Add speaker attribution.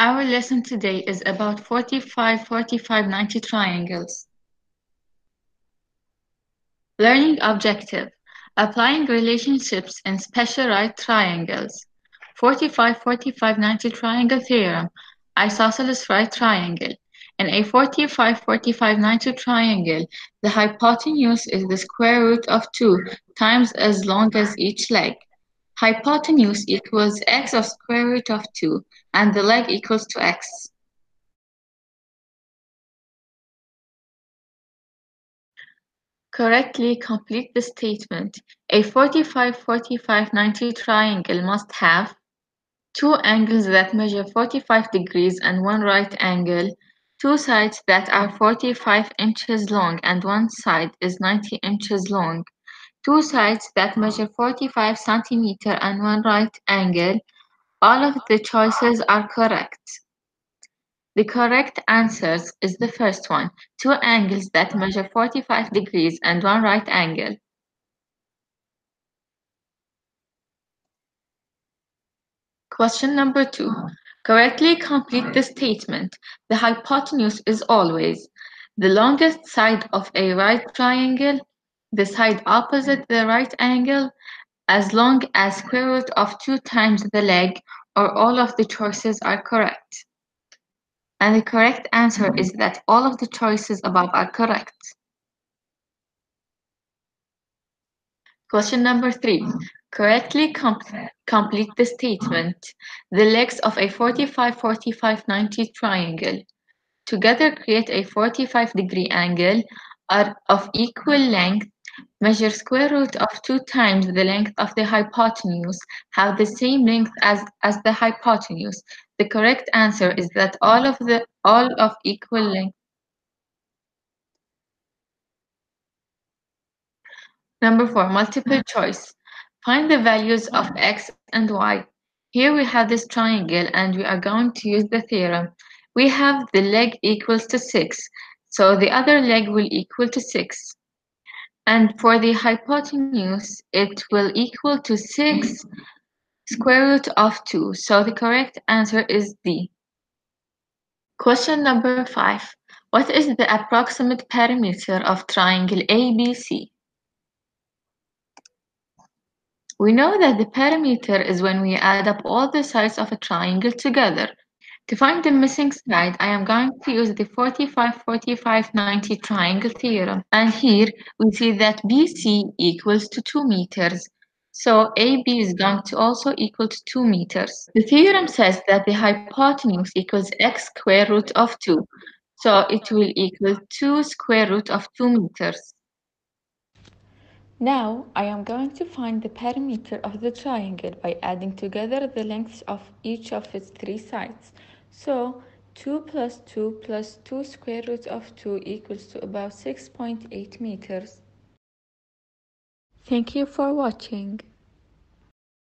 Speaker 1: Our lesson today is about 45, 45, 90 triangles. Learning objective. Applying relationships in special right triangles. 45, 45, 90 triangle theorem. Isosceles right triangle. In a 45, 45, 90 triangle, the hypotenuse is the square root of 2 times as long as each leg. Hypotenuse equals x of square root of 2 and the leg equals to x. Correctly complete the statement. A 45, 45, 90 triangle must have two angles that measure 45 degrees and one right angle, two sides that are 45 inches long and one side is 90 inches long, two sides that measure 45 centimeter and one right angle, all of the choices are correct. The correct answer is the first one, two angles that measure 45 degrees and one right angle. Question number two. Correctly complete the statement. The hypotenuse is always the longest side of a right triangle, the side opposite the right angle, as long as square root of 2 times the leg, or all of the choices are correct. And the correct answer is that all of the choices above are correct. Question number three. Correctly com complete the statement. The legs of a 45-45-90 triangle together create a 45 degree angle are of equal length measure square root of 2 times the length of the hypotenuse have the same length as, as the hypotenuse. The correct answer is that all of the all of equal length. Number four, multiple choice. Find the values of x and y. Here we have this triangle and we are going to use the theorem. We have the leg equals to 6, so the other leg will equal to 6. And for the hypotenuse, it will equal to 6 square root of 2. So the correct answer is D. Question number 5. What is the approximate perimeter of triangle ABC? We know that the perimeter is when we add up all the sides of a triangle together. To find the missing side, I am going to use the 45-45-90 triangle theorem. And here we see that BC equals to 2 meters. So AB is going to also equal to 2 meters. The theorem says that the hypotenuse equals x square root of 2. So it will equal 2 square root of 2 meters.
Speaker 2: Now I am going to find the perimeter of the triangle by adding together the lengths of each of its three sides. So 2 plus 2 plus 2 square root of 2 equals to about 6.8 meters. Thank you for watching.